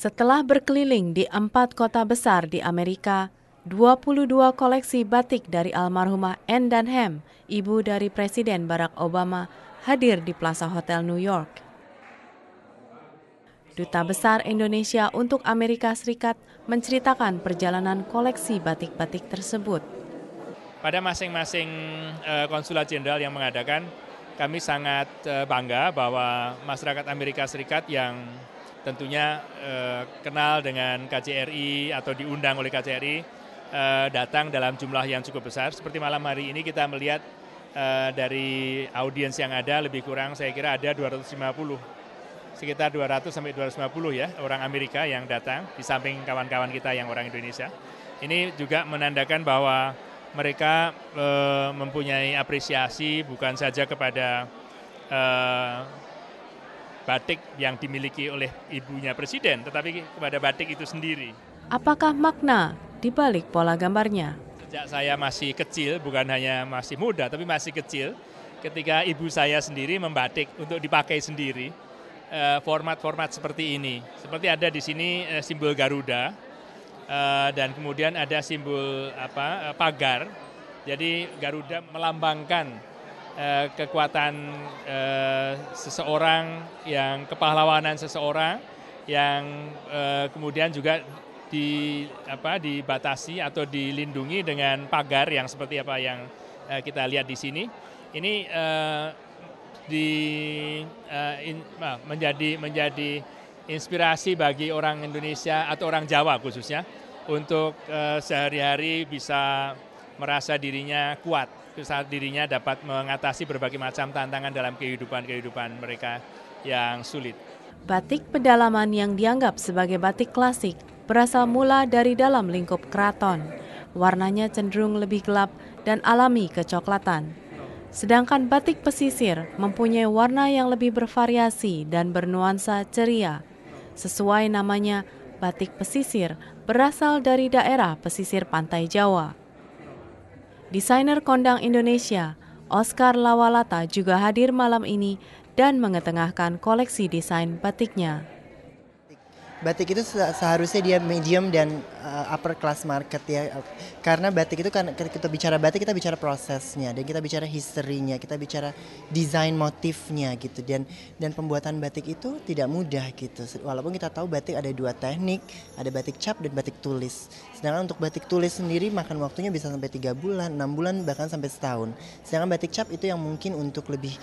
Setelah berkeliling di empat kota besar di Amerika, 22 koleksi batik dari almarhumah Anne Dunham, ibu dari Presiden Barack Obama, hadir di Plaza Hotel New York. Duta Besar Indonesia untuk Amerika Serikat menceritakan perjalanan koleksi batik-batik tersebut. Pada masing-masing uh, konsulat jenderal yang mengadakan, kami sangat uh, bangga bahwa masyarakat Amerika Serikat yang tentunya uh, kenal dengan KJRI atau diundang oleh KJRI uh, datang dalam jumlah yang cukup besar. Seperti malam hari ini kita melihat uh, dari audiens yang ada lebih kurang saya kira ada 250 sekitar 200 sampai 250 ya orang Amerika yang datang di samping kawan-kawan kita yang orang Indonesia. Ini juga menandakan bahwa mereka e, mempunyai apresiasi bukan saja kepada e, batik yang dimiliki oleh ibunya presiden, tetapi kepada batik itu sendiri. Apakah makna di balik pola gambarnya? Sejak saya masih kecil, bukan hanya masih muda, tapi masih kecil, ketika ibu saya sendiri membatik untuk dipakai sendiri, Eh, format-format seperti ini. Seperti ada di sini eh, simbol Garuda eh, dan kemudian ada simbol apa pagar. Jadi Garuda melambangkan kekuatan seseorang yang kepahlawanan seseorang yang kemudian juga di apa dibatasi atau dilindungi dengan pagar yang seperti apa yang kita lihat di sini. Ini di menjadi menjadi inspirasi bagi orang Indonesia atau orang Jawa khususnya untuk sehari-hari bisa merasa dirinya kuat, saat dirinya dapat mengatasi berbagai macam tantangan dalam kehidupan-kehidupan mereka yang sulit. Batik pedalaman yang dianggap sebagai batik klasik berasal mula dari dalam lingkup keraton. Warnanya cenderung lebih gelap dan alami kecoklatan. Sedangkan batik pesisir mempunyai warna yang lebih bervariasi dan bernuansa ceria. Sesuai namanya, batik pesisir berasal dari daerah pesisir pantai Jawa. Desainer kondang Indonesia, Oscar Lawalata juga hadir malam ini dan mengetengahkan koleksi desain batiknya batik itu seharusnya dia medium dan uh, upper class market ya. Karena batik itu kan kita bicara batik kita bicara prosesnya dan kita bicara historinya kita bicara desain motifnya gitu. Dan dan pembuatan batik itu tidak mudah gitu. Walaupun kita tahu batik ada dua teknik ada batik cap dan batik tulis. Sedangkan untuk batik tulis sendiri makan waktunya bisa sampai tiga bulan enam bulan bahkan sampai setahun. Sedangkan batik cap itu yang mungkin untuk lebih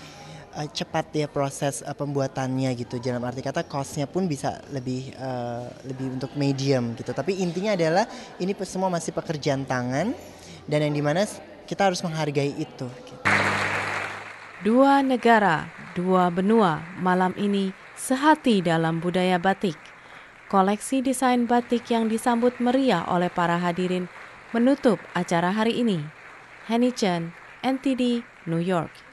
uh, cepat ya proses uh, pembuatannya gitu. Dalam arti kata costnya pun bisa lebih uh, lebih untuk medium gitu. Tapi intinya adalah ini semua masih pekerjaan tangan dan yang di mana kita harus menghargai itu. Gitu. Dua negara, dua benua malam ini sehati dalam budaya batik. Koleksi desain batik yang disambut meriah oleh para hadirin menutup acara hari ini. Henny Chen, NTD, New York.